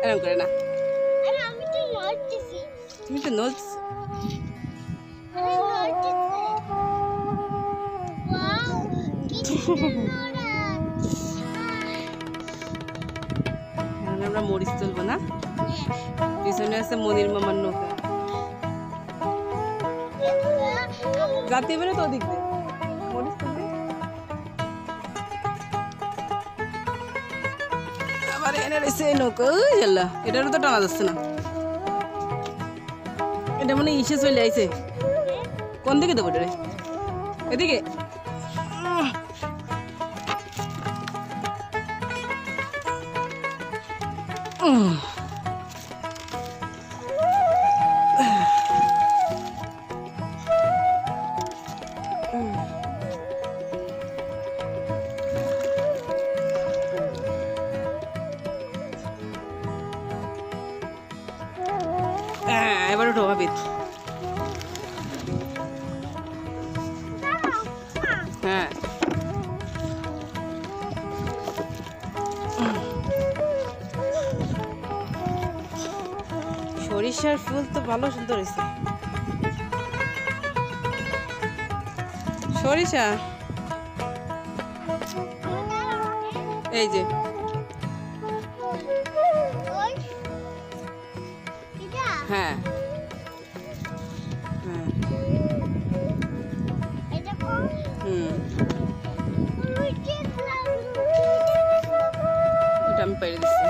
এরকম করে না আরে আমি তো নড়তেছি তুমি তো নলছ আরে নড়তেছি ওয়াও কি সুন্দর নড়া এখন আমরা মরিচ তুলবো না পিছনে আছে মনির মামার নৌকা যাতে বেরো তো ওদিক দিয়ে। আবার এনে রয়েছে তো টানা যাচ্ছে না। এটা মানে ইসে চলে আইছে। কোন দিকে দেবো রে? এদিকে। এবার ভাবিত হ্যাঁ। সরিষার ফুল তো ভালো সুন্দর হয়েছে। সরিষা? এই যে। হ্যাঁ এটা আমি পেরে দিচ্ছি